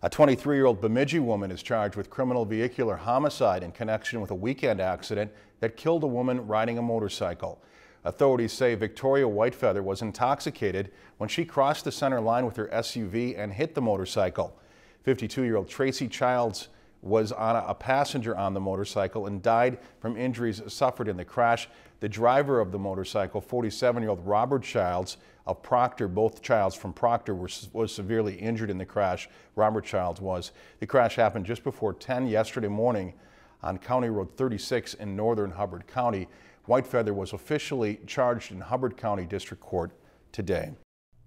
A 23-year-old Bemidji woman is charged with criminal vehicular homicide in connection with a weekend accident that killed a woman riding a motorcycle. Authorities say Victoria Whitefeather was intoxicated when she crossed the center line with her SUV and hit the motorcycle. 52-year-old Tracy Childs was on a passenger on the motorcycle and died from injuries suffered in the crash. The driver of the motorcycle, 47-year-old Robert Childs of Proctor, both Childs from Proctor were, was severely injured in the crash. Robert Childs was. The crash happened just before 10 yesterday morning on County Road 36 in northern Hubbard County. Whitefeather was officially charged in Hubbard County District Court today.